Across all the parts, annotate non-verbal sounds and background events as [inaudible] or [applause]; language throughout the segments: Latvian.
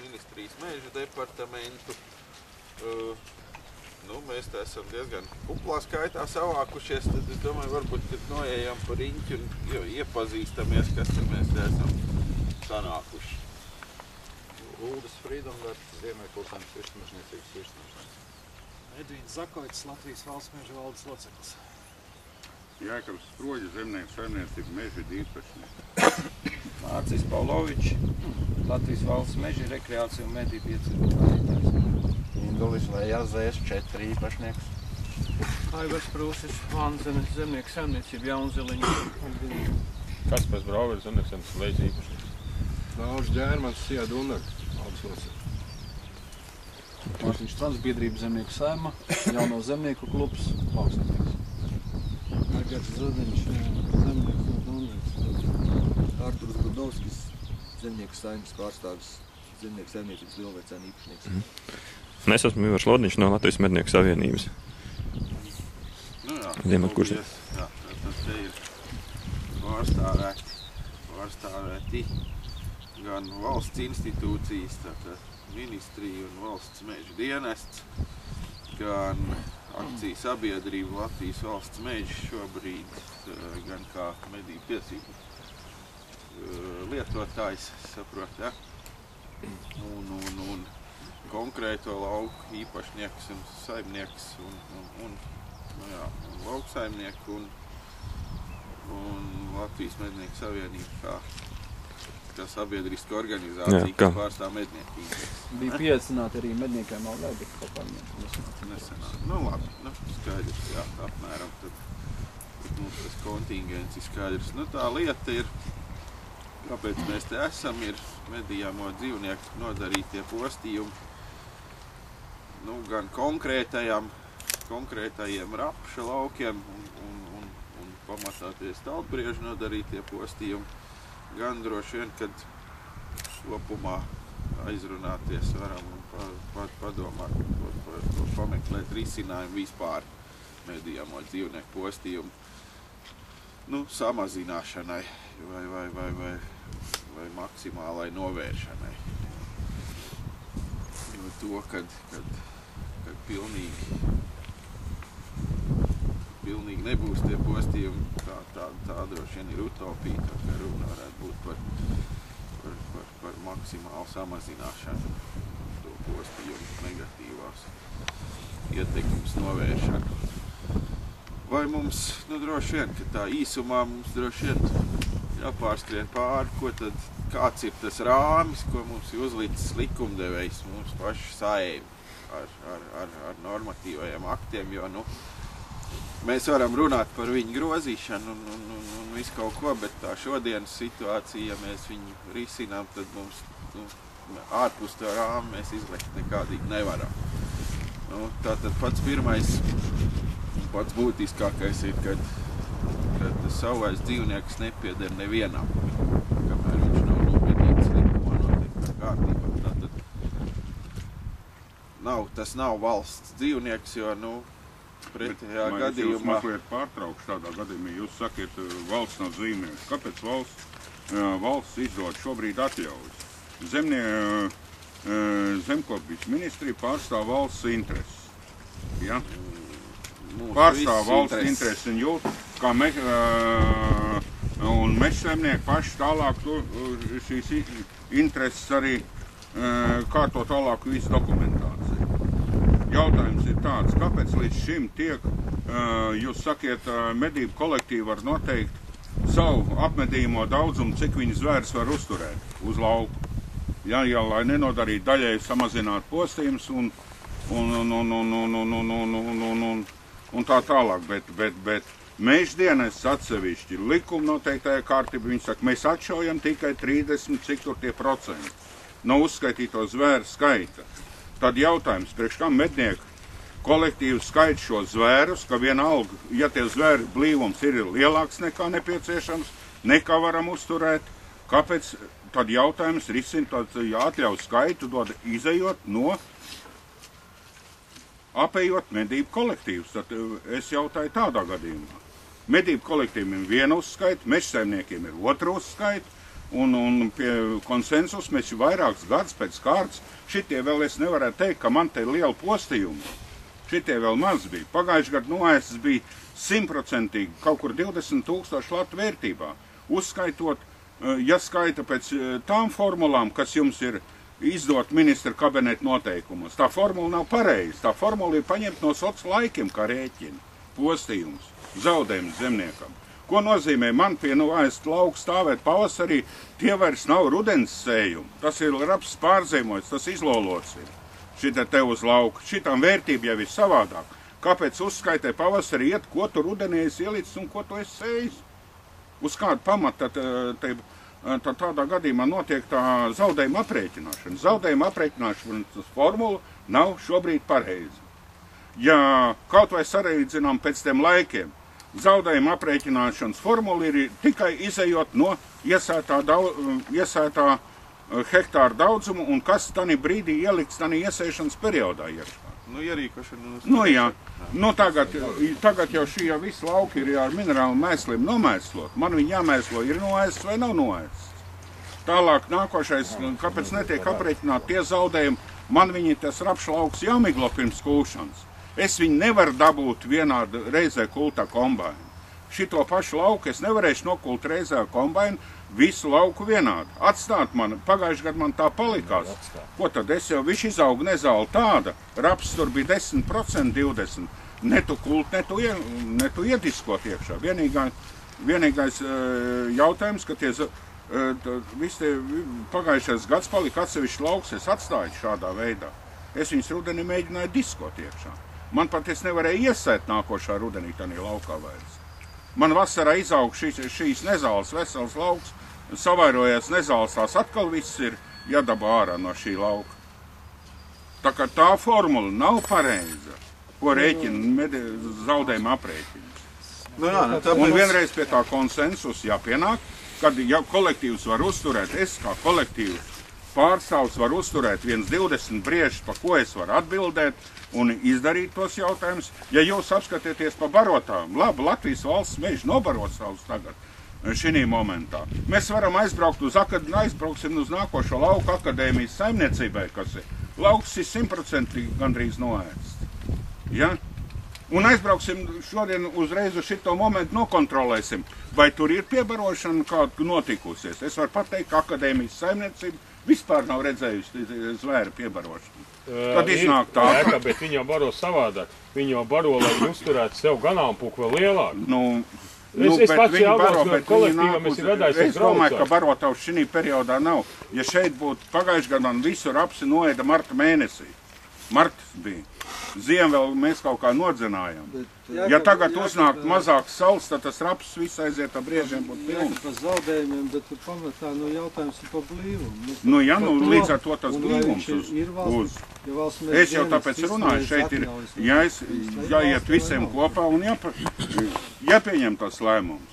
ministrijas mēža departamentu. Uh, nu, mēs te esam diezgan kuplā skaitā savākušies. Tad es domāju, varbūt kad noejam pa riņķi un iepazīstamies, kas te mēs te esam sanākuši. Uldis Frīdomvērts, Ziemeļkultūras virsmežniecības virsmežnieks. Edvīns Zakoits, Latvijas valsts meža valdes loceklis. Jākavs Sproģa zemnieku saimniecība meža īpašnieks. Mārcis Paulovičs, Latvijas valsts meža rekreācija un mediju piedzīvotājs. Indulis Lejazēs, četri īpašnieks. Aivars Prūsis, Vanzenes, zemnieks saimniecība, Jaunzeliņa. Kaspars Brauveris, zemnieks saimniecības lejas īpašnieks. Laužs Ģērmans, Sijā Dunar, Aldis Losek. Mārtiņš Trans, biedrība zemnieku saima, jauno zemnieku klubs, lauksaimnieks. Margars Zudiņš, Arturs Gudovskis, zemnieku saimnes pārstāvis, zemnieku saimniecības lielveicēna īpašnieks. Mm. Un es esmu Ivars Lodiņš no Latvijas mednieku savienības. Nu jā, Ziemat, kurš- paldies. Jā, tad te ir pārstāvēti, pārstāvēti gan valsts institūcijas, tātad ministrija un valsts meža dienests, gan akciju sabiedrība Latvijas valsts meža šobrīd, eh, gan kā medību tiesību eh, lietotājs, saprot, ja? Un, un, un konkrēto lauku īpašnieks un saimnieks un, un, un, nu jā, un lauksaimnieku un, un Latvijas mednieku savienību kā, kā sabiedriska organizācija, Jā, kas pārstāv mednieku. Bija pieaicināti arī medniekiem no Lēdi kaut kā. Nesenāk. Nu labi, nu, skaidrs, jā, apmēram tad, tad mums tas kontingents ir skaidrs. Nu tā lieta ir, kāpēc mēs te esam, ir medījāmo dzīvnieku nodarītie postījumi, nu gan konkrētajam, konkrētajiem rapša laukiem un, un, un, un pamatāties tautbriežu nodarītie postījumi, gan droši vien, kad kopumā aizrunāties varam un pa, pa, padomāt, pa, pa, pa, pameklēt risinājumu vispār medījamo dzīvnieku postījumu nu, samazināšanai vai, vai, vai, vai, vai maksimālai novēršanai. Jo to, kad, kad, kad pilnīgi, pilnīgi nebūs tie postījumi, tā, tā, tā droši vien ir utopija, tā kā runa varētu būt par, par, par, par maksimālu samazināšanu to postījumu negatīvās ietekmes novēršanu. Vai mums, nu droši vien, ka tā īsumā mums droši vien jāpārskrien pāri, ko tad, kāds ir tas rāmis, ko mums ir uzlicis likumdevējs, mums paši saimi ar, ar, ar, ar normatīvajiem aktiem, jo, nu, mēs varam runāt par viņu grozīšanu un, un, un, un visu kaut ko, bet tā šodienas situācija, ja mēs viņu risinām, tad mums, nu, ārpus tā rāma mēs izlekt nekādīgi nevaram. Nu, tātad pats pirmais pats būtiskākais ir, kad, tas savais dzīvnieks nepieder nevienam, kamēr viņš nav nopietnīgs likumā noteiktā kārtībā. Tātad nav, tas nav valsts dzīvnieks, jo, nu, pretējā Man Jūs gadījumā... mazliet pārtraukšu tādā gadījumā. Jūs sakiet, uh, valsts nav dzīvnieks. Kāpēc valsts, uh, valsts izdod šobrīd atļaujas? Zemnie, uh, zemkopības ministrija pārstāv valsts intereses. Ja? mūsu Pārstāv valsts intereses. un jūt, kā me, uh, un mežsaimnieki paši tālāk to, uh, šīs intereses arī uh, kārto tālāk visu dokumentāciju. Jautājums ir tāds, kāpēc līdz šim tiek, uh, jūs sakiet, uh, medību kolektīvi var noteikt savu apmedījumo daudzumu, cik viņi zvērs var uzturēt uz lauku. Ja, ja, lai nenodarītu daļai samazināt postījumus un, un, un, un, un, un, un, un, un, un, un, un tā tālāk. Bet, bet, bet meždienas atsevišķi likuma noteiktajā kārtībā, viņi saka, mēs atšaujam tikai 30, cik tur tie procenti no uzskaitīto zvēru skaita. Tad jautājums, priekš kam mednieku kolektīvs skaita šo zvērus, ka vienalga, ja tie zvēru blīvums ir lielāks nekā nepieciešams, nekā varam uzturēt, kāpēc tad jautājums risina, tad jāatļauj skaitu dod izējot no apējot medību kolektīvus. Tad eh, es jautāju tādā gadījumā. Medību kolektīviem ir viena uzskaita, mežsaimniekiem ir otra uzskaita, un, un pie konsensus mēs jau vairākus gadus pēc kārtas. Šitie vēl es nevarētu teikt, ka man te ir liela postījuma. Šitie vēl maz bija. Pagājušajā gadā noēsts bija simtprocentīgi, kaut kur 20 tūkstoši latu vērtībā. Uzskaitot, eh, ja skaita pēc eh, tām formulām, kas jums ir izdot ministra kabineta noteikumos. Tā formula nav pareiza. Tā formula ir paņemta no sociālajiem laikiem, kā rēķina, postījums, zaudējums zemniekam. Ko nozīmē man pie novājas lauka stāvēt pavasarī? Tie vairs nav rudens sējumi. Tas ir raps pārzīmots, tas izlolots ir. Šitā te uz lauka. Šitām vērtība jau ir savādāk. Kāpēc uzskaitē pavasarī iet, ko tu rudenī esi ielicis un ko tu esi sējis? Uz kādu pamatu tad, eh, te, tad tādā gadījumā notiek tā zaudējuma aprēķināšana. Zaudējuma aprēķināšanas formula nav šobrīd pareiza. Ja kaut vai sareidzinām pēc tiem laikiem, zaudējuma aprēķināšanas formula ir tikai izējot no iesētā, daudz, iesētā eh, hektāra daudzumu un kas tanī brīdī ieliks tanī iesēšanas periodā iekšā. Nu, ierīkošana. Nu, jā. Nu, tagad, tagad jau šī jau visa lauka ir ar minerālu mēsliem nomēslot. Man viņi jāmēslo, ir noēsts vai nav noēsts. Tālāk nākošais, kāpēc netiek aprēķināti tie zaudējumi, man viņi tas rapša lauks jāmiglo pirms kūšanas. Es viņu nevaru dabūt vienā reizē kultā kombainu. Šito pašu lauku es nevarēšu nokult reizē kombainu, visu lauku vienādi. Atstāt man, pagājušajā gadā man tā palikās. Ko tad es jau viņš izauga nezāle tāda, raps tur bija 10%, 20%. Ne tu kult, ne tu, ie, ne tu iediskot iekšā. Vienīgā, vienīgais uh, jautājums, ka tie, uh, visi pagājušais gads palika atsevišķi lauks, es atstāju šādā veidā. Es viņus rudenī mēģināju diskot iekšā. Man pat es nevarēju iesēt nākošā rudenī tādā laukā vairs. Man vasarā izaug šīs, šīs nezāles, vesels lauks, savairojies nezāles, tās atkal viss ir jādabā ārā no šī lauka. Tā kā tā formula nav pareiza, ko rēķina zaudējuma aprēķins. Nu jā, nu tāpēc... Un vienreiz pie tā konsensus jāpienāk, kad ja kolektīvs var uzturēt, es kā kolektīvs pārstāvs var uzturēt viens 20 briežus, pa ko es varu atbildēt un izdarīt tos jautājumus. Ja jūs apskatieties pa barotām, labi, Latvijas valsts meža nobarot savus tagad, šī momentā. Mēs varam aizbraukt uz, akad, aizbrauksim uz nākošo lauku akadēmijas saimniecībai, kas ir. Lauks ir simtprocentīgi gandrīz noēsts. Ja? Un aizbrauksim šodien uzreiz uz šito momentu, nokontrolēsim, vai tur ir piebarošana kāda notikusies. Es varu pateikt, ka akadēmijas saimniecība vispār nav redzējusi zvēru piebarošanu. Tad iznāk tā, ka... Bet viņi jau baro savādāk. Viņi jau baro, lai uzturētu sev ganāmpūku vēl lielāku. Nu, Es, Nu, es pats jau baro, bet kolektīva viņi mēs nāk ir uz- vedājušies Es domāju, ka barotavs šī periodā nav. Ja šeit būtu pagājušajā gadā, visu rapsi noēda marta mēnesī. Marts bija. Ziemu vēl mēs kaut kā nodzinājām. Jā, Ja tagad jā, uznāk mazāks saules, tad tas raps viss aiziet ar briežiem būt Jā, pilns. par zaudējumiem, bet pamatā nu, jautājums ir par blīvumu. Nu, ja, par nu, to, līdz ar to tas blīvums viņš uz- ir valsts, uz. Ja valsts Es jau tāpēc runāju, šeit ir jāies, jāiet visiem kopā un jāpa, jāpieņem tas lēmums.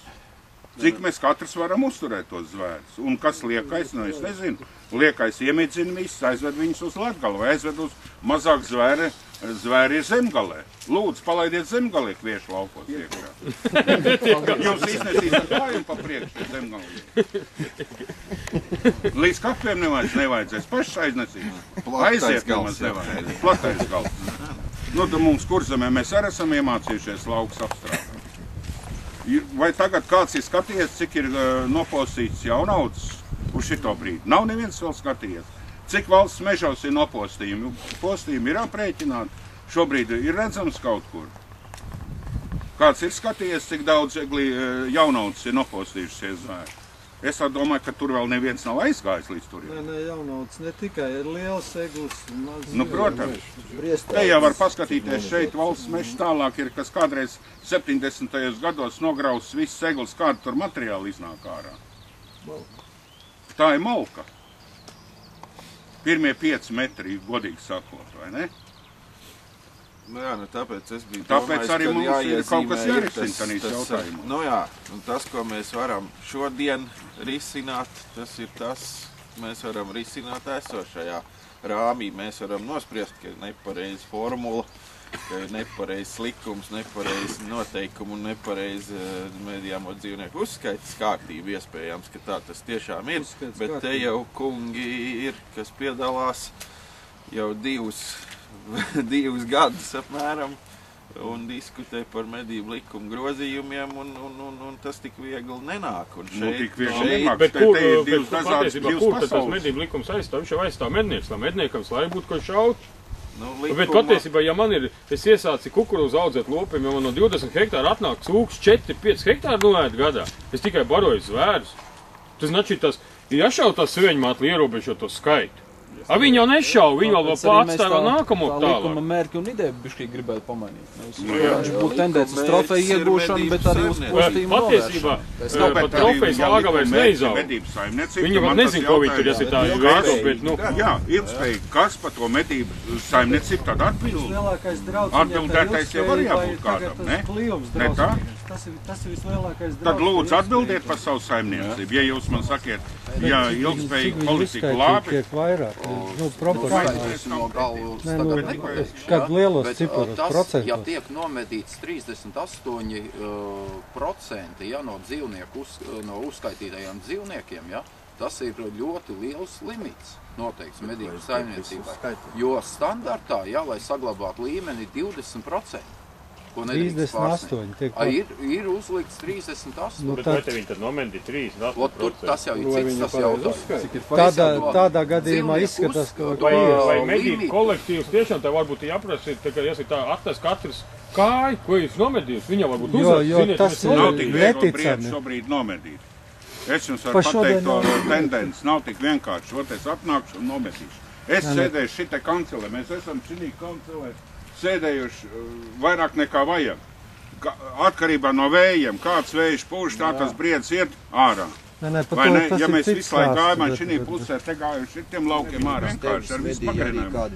Cik mēs katrs varam uzturēt tos zvērus? Un kas liekais, nu es nezinu. Liekais iemīdzina visus, aizved viņus uz Latgalu vai aizved uz mazāk zvēri, zvēri ir zemgalē. Lūdzu, palaidiet zemgalē kviešu laukos iekšā. [laughs] Jūs iznesīsiet kājumu pa priekšu zemgalē. Līdz kapiem nevajadz, nevajadzēs, pašs aiznesīs. Aiziet gals, nemaz jā. nevajadzēs. Platais gals. Nu, tad mums kurzemē mēs arī esam iemācījušies lauks apstrādāt. Ir- Vai tagad kāds ir skatījies, cik ir uh, nopostīts jaunaudzes uz šito brīdi? Nav neviens vēl skatījies. Cik valsts mežos ir nopostījumi? Postījumi ir aprēķināti. Šobrīd ir redzams kaut kur. Kāds ir skatījies, cik daudz egli, uh, jaunaudzes ir nopostījušies zvēri? Es domāju, ka tur vēl neviens nav aizgājis līdz Nē, turien. nē, jaunauts ne tikai ir liels eglis. un mazs Nu, protams. Te jau var paskatīties šeit valsts mežs tālāk ir, kas kādreiz 70. gados nograus viss eglis, kāda tur materiāli iznāk ārā. Tā ir malka. Pirmie pieci metri, godīgi sakot, vai ne? Nu jā, nu tāpēc es biju Tāpēc domājis, arī mums ir kaut kas jārisina tas- tas. Nu jā, un tas, ko mēs varam šodien risināt, tas ir tas, mēs varam risināt esošajā rāmī. Mēs varam nospriest, ka ir nepareiza formula, ka ir nepareizs likums, nepareizs noteikumi un nepareiz medījāmo dzīvnieku uzskaitas kārtība. Iespējams, ka tā tas tiešām ir, Uzskaits bet te kārtība. jau kungi ir, kas piedalās jau divus, [laughs] divus gadus apmēram un diskutē par medību likumu grozījumiem, un, un, un, un tas tik viegli nenāk. Un Nu, tik viegli šeit- nenāk. Bet Te- kur, te ir bet divas kur patiesībā, kur tas medību likums aizstāv? Viņš jau aizstāv mednieks, lai medniekam lai būtu ko šaut. Nu, Bet likuma- patiesībā, ja man ir, es iesācu kukurūzu audzēt lopiem, ja man no 20 hektāru atnāk cūks 4-5 hektāru nolēt gadā, es tikai baroju zvērus. Tas znači tas, ja šau tā sveņu mātli ierobežo to skaitu. A viņi jau nešauj, viņi vēl vēl pārstāv tā- nākamo tā tālāk. likuma mērķi un ideja bišķi gribētu pamainīt. Nu jā. Viņš būtu tendence uz trofeju iegūšanu, bet arī uz postījumu Patiesībā, eh, pat trofejas ja lāga vairs likuma mērķis neizaug. ir medību saimniecība, Viņi man nezin, tas ko viņi tur jāsaka tā veido, bet, nu- Jā, ilgspējīgi, kas par to medību saimniecību tad atbild? Atbildētais jau var jābūt kādam, ne? Ne tā? Tas ir, tas ir vislielākais draudz. Tad lūdzu atbildiet par savu saimniecību. Ja jūs man sakiet, ja ilgspējīgi politika labi, Tiek vairāk, nu, proporcionāli. Es no galvas Nē, tagad nu, nepateikšu, kad lielos Bet, ciparos, tas, procentos. Ja tiek nomedīts 38% uh, procenti, ja, no, dzīvnieku uz, no uzskaitītajiem dzīvniekiem, ja, tas ir ļoti liels limits noteikts medību saimniecībai. Jo standartā, ja, lai saglabātu līmeni 20%, ko nedrīkst 38 tiek A, ir, ir uzlikts 38. Nu, Bet tad- vai te viņi tad nomendīja 3, Ot, tur tas jau ir cits tas. Cik ir Tādā, tādā gadījumā izskatās, ka Vai, vai medību kolektīvs tiešām tā varbūt jāprasa, tā, ka jāsaka tā, atnes katrs kāju, ko jūs nomedījis, viņa varbūt Jo- uzrakst, jo ziniet, tas ir- nav tik neticami. šobrīd nomedīt. Es jums varu pateikt, to tendenci nav tik vienkārši. Ot, es atnākšu un nomedīšu. Es sēdēšu šitā kancelē, mēs esam šī kancelē sēdējuši uh, vairāk nekā vajag. Ka, atkarībā no vējiem, kāds vējš pūš, tā tas briedis iet ārā. Nē, nē, par Vai to ne? Ja mēs visu laiku gājām šī pusē, te gājām šitiem laukiem ārā vienkārši ar visu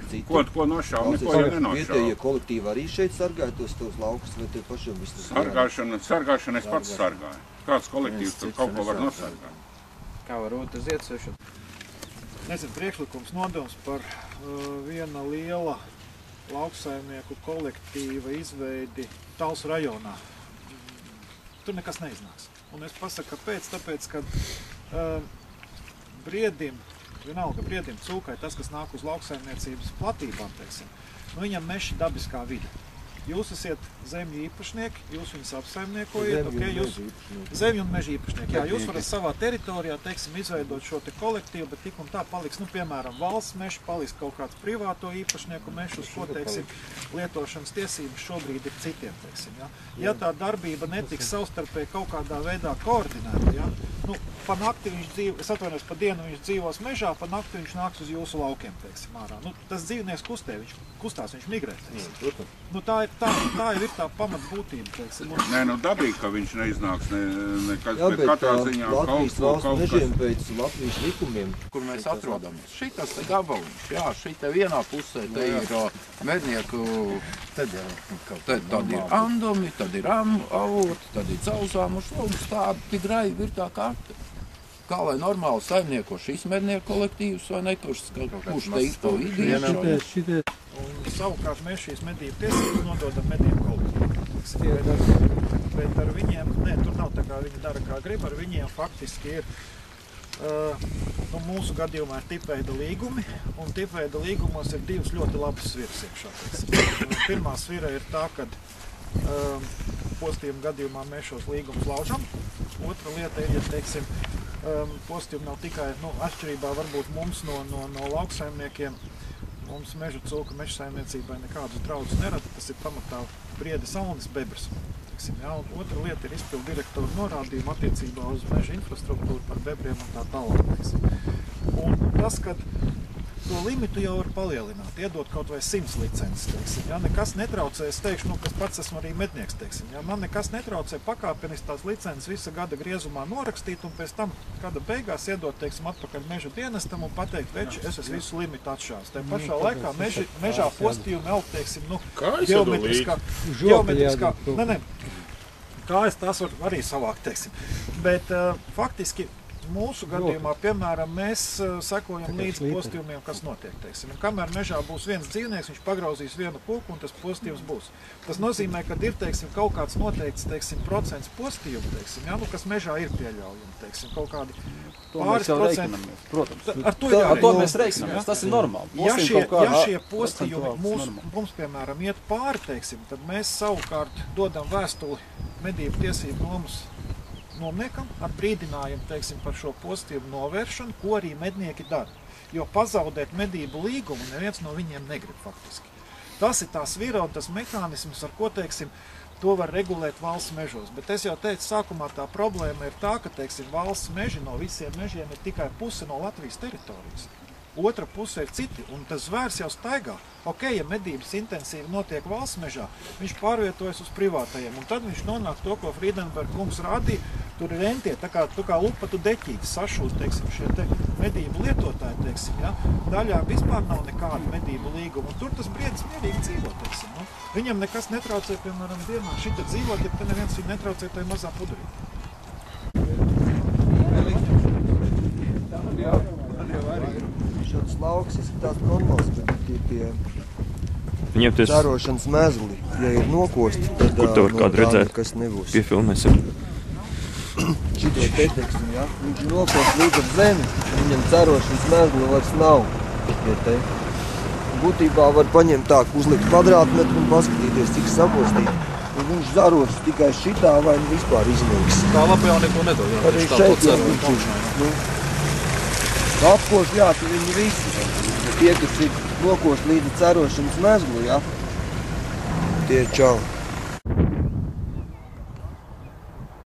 citi. Ko, ko nošāva, neko jau Vietējie nenošāva. kolektīvi arī šeit sargāja tos, tos laukus, vai tie pašiem viss tas Sargāšana, sargāšana es pats sargāju. Kāds kolektīvs tur kaut ko var nosargāt? Kā var būt tas ieceši? Nezinu, priekšlikums nodoms par uh, viena liela lauksaimnieku kolektīva izveidi Tals rajonā. Tur nekas neiznāks. Un es pasaku, kāpēc? Tāpēc, ka uh, briedim, vienalga briedim, cūkai, tas, kas nāk uz lauksaimniecības platībām, teiksim, nu, viņam meši dabiskā vide. Jūs esat zemju īpašnieki, jūs viņus apsaimniekojat, Zemju okay, jūs, meža zemju un meža īpašnieki. Jā, jūs varat savā teritorijā, teiksim, izveidot šo te kolektīvu, bet tik un tā paliks, nu, piemēram, valsts mežs, paliks kaut kāds privāto īpašnieku mežs, uz ko, teiksim, lietošanas tiesības šobrīd ir citiem, teiksim, jā. Ja tā darbība netiks savstarpēji kaut kādā veidā koordinēta, jā, nu, pa nakti viņš dzīvo, es atvainojos, pa dienu viņš dzīvos mežā, pa nakti viņš nāks uz jūsu laukiem, teiksim, ārā. Nu, tas dzīvnieks kustē, viņš kustās, viņš migrē, teiksim. Nu, tā, ir, tā, tā ir tā pamatbūtība, teiksim. Un, Nē, nu dabīgi, ka viņš neiznāks ne, nekas, Jā, bet bet katrā ziņā kaut Latvijas valsts kaut mežiem kas. pēc Latvijas likumiem. kur mēs atrodamies. Šitas te gabaliņš, jā, šita vienā pusē te ir uh, mednieku, tad, tad, tad ir andumi, tad ir am, avot, tad ir cauzām un šlums, tāda tik raiva ir tā karte. Kā lai normāli saimnieko šīs mednieku kolektīvs vai ne, kurš, kurš te ir to ideju. savukārt mēs šīs medību tiesības nododam medību kolektīviem. Bet, ar- viņiem, nē, tur nav tā kā viņi dara kā grib, ar viņiem faktiski ir Uh, nu, mūsu gadījumā ir tipveida līgumi, un tipveida līgumos ir divas ļoti labas sviras iekšā. Pirmā svira ir tā, ka um, postījuma gadījumā mēs šos līgumus laužam. Otra lieta ir, ja teiksim, um, postījumi nav tikai nu, atšķirībā varbūt mums no, no, no lauksaimniekiem. Mums meža cūka meža saimniecībai nekādus draudus nerada. Tas ir pamatā briedis, alnis, bebrs. Teiksim, jā, un otra lieta ir izpildu direktora norādījuma attiecībā uz meža infrastruktūru par bebriem un tā tālāk. teiksim. Un tas, ka to limitu jau var palielināt, iedot kaut vai 100 licences. Teiksim, ja? Nekas netraucē, es teikšu, nu, kas pats esmu arī mednieks. Teiksim, ja? Man nekas netraucē pakāpeniski tās licences visa gada griezumā norakstīt un pēc tam gada beigās iedot teiksim, atpakaļ meža dienestam un pateikt, veči, es esmu visu limitu atšāvis. Tā pašā laikā meži, mežā postījumi vēl, teiksim, nu, Kā es geometriskā, geometriskā, ne, ne, kājas tās var arī savākt, teiksim. Bet uh, faktiski Mūsu gadījumā, piemēram, mēs uh, sekojam līdz postījumiem, kas notiek. Teiksim. Un Kamēr mežā būs viens dzīvnieks, viņš pagrauzīs vienu koku, un tas postījums būs. Tas nozīmē, ka ir teiksim, kaut kāds noteikts teiksim, procents postījumu, teiksim, ja, nu, kas mežā ir pieļaujami. Teiksim, kaut kādi To pāris procenti. protams. Ta- Ar to, Tā- ar to mēs reiķinamies, tas ir normāli. Ja Postījumi šie, kaut kādā ja šie postījumi mūs, mums, piemēram, iet pāri, teiksim, tad mēs savukārt dodam vēstuli medību tiesību nomas nomniekam ar brīdinājumu teiksim, par šo postījumu novēršanu, ko arī mednieki dara. Jo pazaudēt medību līgumu neviens no viņiem negrib faktiski. Tas ir tās vīra un tas mehānisms, ar ko teiksim, to var regulēt valsts mežos. Bet es jau teicu, sākumā tā problēma ir tā, ka teiksim, valsts meži no visiem mežiem ir tikai puse no Latvijas teritorijas. Otra puse ir citi, un tas zvērs jau staigā. Ok, ja medības intensīvi notiek valsts mežā, viņš pārvietojas uz privātajiem, un tad viņš nonāk to, ko Friedenberga kungs rādīja. Tur ir rentie, tā kā, tā kā lupatu deķīti sašūs, teiksim, šie te medību lietotāji, teiksim, ja? Daļā vispār nav nekāda medību līguma, un tur tas briedis mierīgi dzīvo, teiksim, nu. Viņam nekas netraucē, piemēram, dienā šita dzīvot, ja te neviens viņu netraucē tajā mazā pudurī. Šāds lauks tāds normāls, bet tie pie Viņiem tas Cērošanas mezgli, ja ir nokosti, tad Kur to var no kādu tā redzēt? nekas nebūs. Piefilmēsim. Šito te teiksim, ja? viņš ir nokosts līdz ar zemi, viņam cērošanas mezgli vairs nav. Ja te. Būtībā var paņemt tā, uzlikt kvadrātmetru un paskatīties, cik sapostīti. Un viņš zaros tikai šitā vai nu vispār izmīgs. Tā lapa jau neko nedod. Arī šeit jau viņš ir. Nu, apkoši, jā, tu viņi visi. Tie, kas ir nokosti līdz cerošanas mezglu, jā, tie čau.